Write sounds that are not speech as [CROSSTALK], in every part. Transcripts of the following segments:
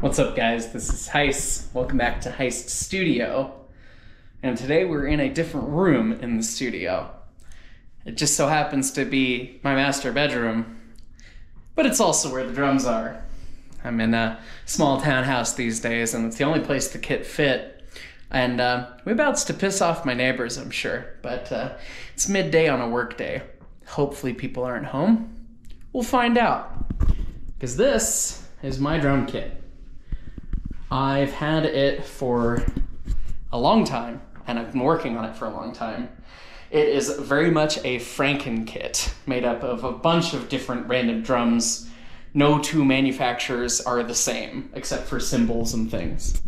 What's up, guys? This is Hyce. Welcome back to Hyce Studio. And today we're in a different room in the studio. It just so happens to be my master bedroom, but it's also where the drums are. I'm in a small townhouse these days, and it's the only place the kit fit. And uh, we're about to piss off my neighbors, I'm sure, but uh, it's midday on a work day. Hopefully, people aren't home. We'll find out. Because this is my drum kit. I've had it for a long time, and I've been working on it for a long time. It is very much a Franken kit, made up of a bunch of different random drums. No two manufacturers are the same, except for cymbals and things.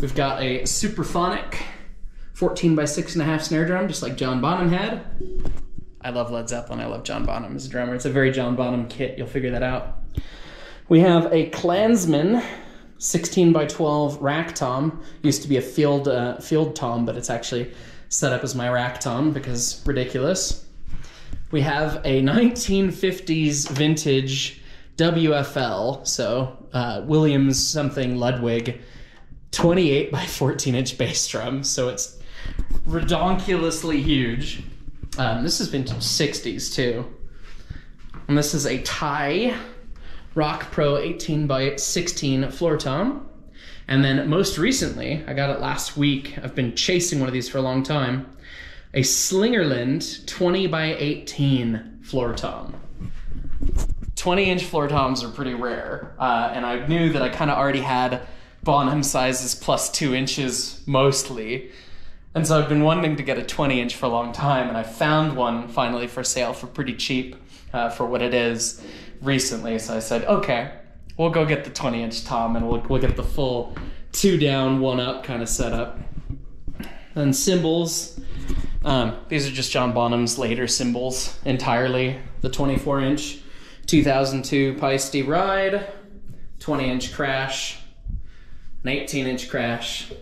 We've got a Supraphonic 14 by 6.5 snare drum, just like John Bonham had. I love Led Zeppelin. I love John Bonham as a drummer. It's a very John Bonham kit. You'll figure that out. We have a Klansman 16 by 12 rack tom. Used to be a field uh, field tom, but it's actually set up as my rack tom because ridiculous. We have a 1950s vintage WFL, so uh, Williams something Ludwig 28 by 14 inch bass drum, so it's redonkulously huge. Um, this is vintage 60s too. And this is a Taye Rock Pro 18 by 16 floor tom. And then most recently, I got it last week. I've been chasing one of these for a long time. A Slingerland 20 by 18 floor tom. 20 inch floor toms are pretty rare. Uh, and I knew that I kind of already had Bonham sizes plus two inches mostly. And so I've been wanting to get a 20 inch for a long time, and I found one finally for sale for pretty cheap uh, for what it is recently. So I said, okay, we'll go get the 20 inch tom and we'll, we'll get the full two down, one up kind of setup. And cymbals. Um, these are just John Bonham's later cymbals entirely. The 24 inch 2002 Paiste Ride, 20 inch Crash, an 18 inch Crash,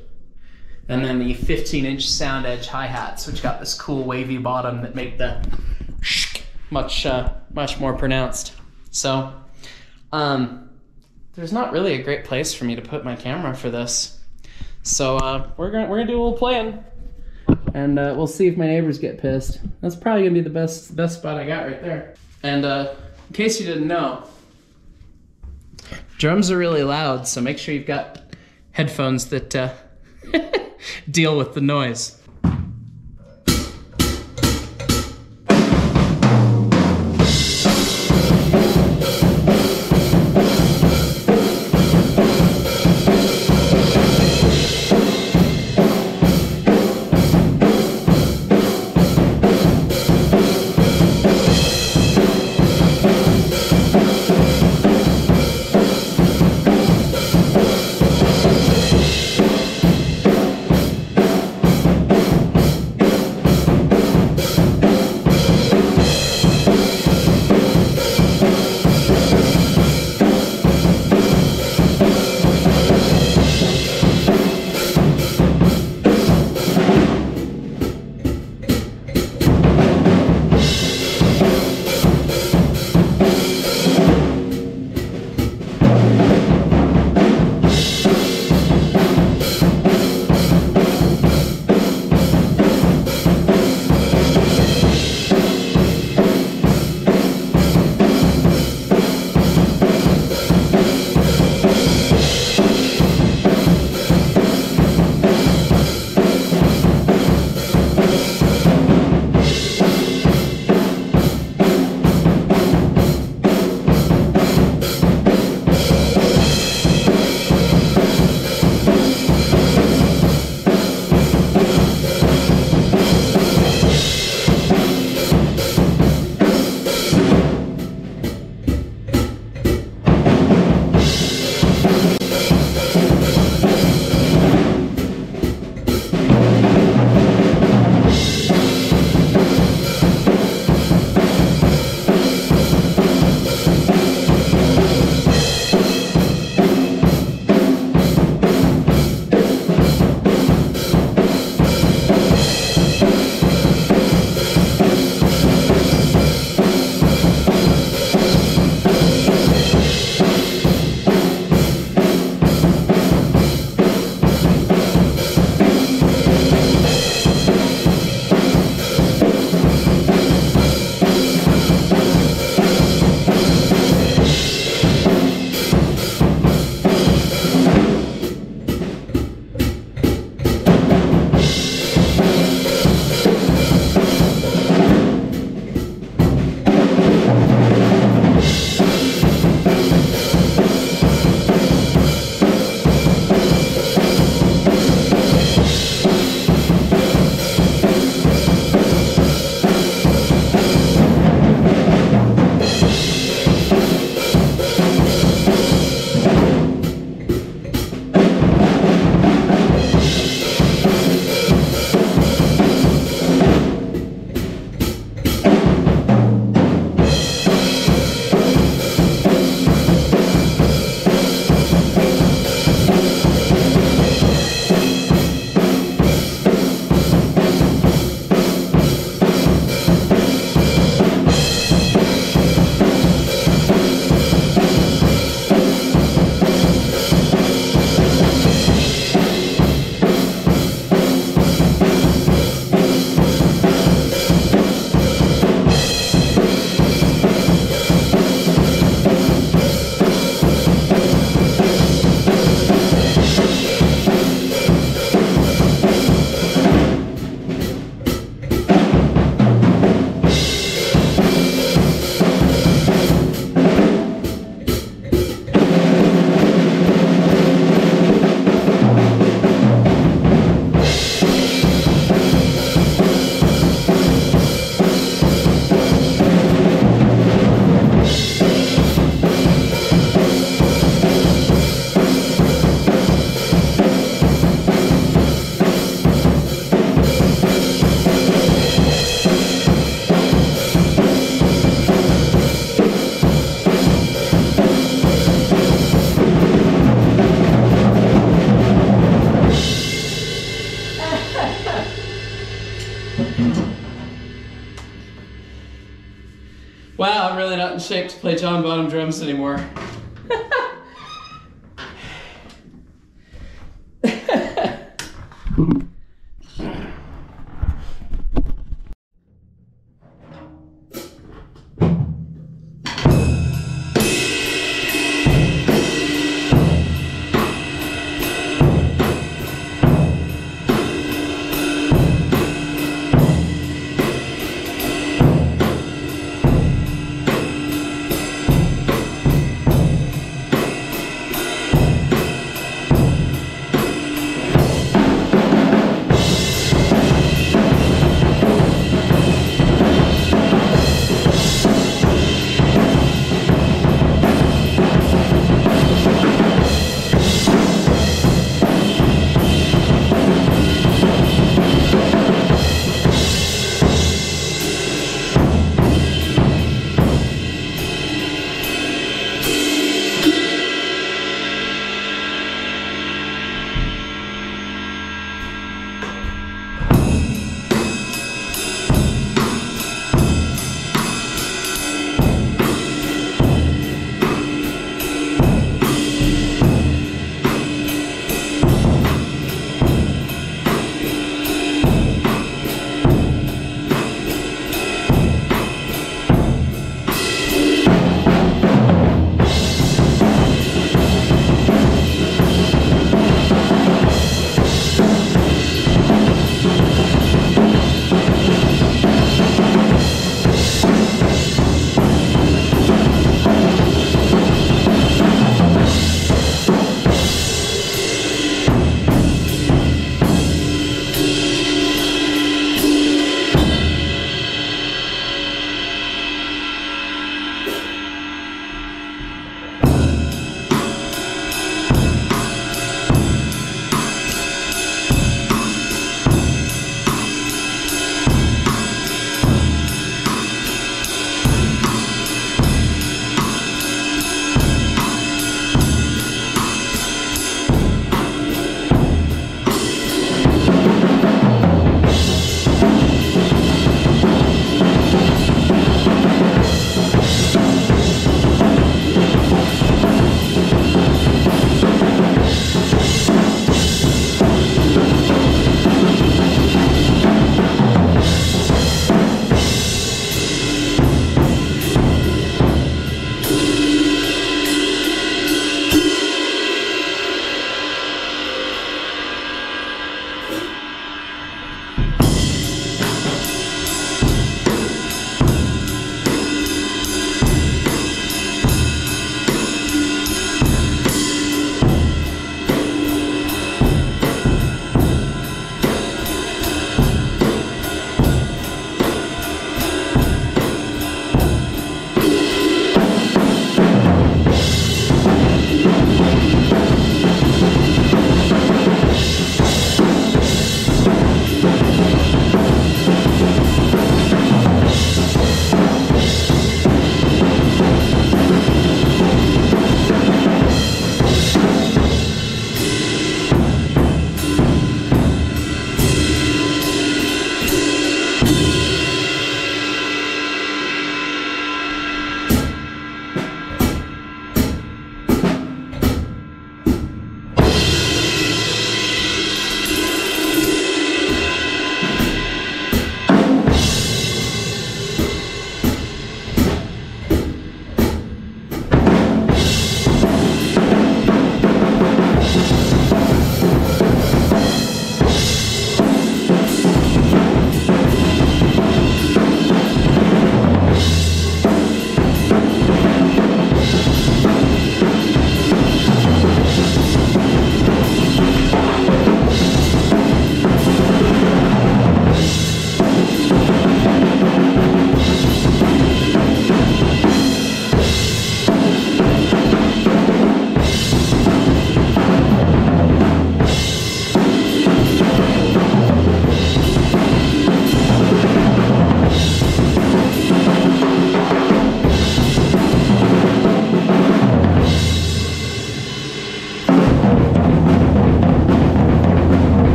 and then the 15 inch Sound Edge hi hats, which got this cool wavy bottom that make the much uh, much more pronounced. So, um, there's not really a great place for me to put my camera for this. So uh, we're gonna we're gonna do a little playing, and uh, we'll see if my neighbors get pissed. That's probably gonna be the best best spot I got right there. And uh, in case you didn't know, drums are really loud, so make sure you've got headphones that uh, [LAUGHS] deal with the noise. Wow, I'm really not in shape to play John Bonham drums anymore.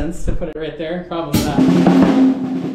sense to put it right there? Probably not.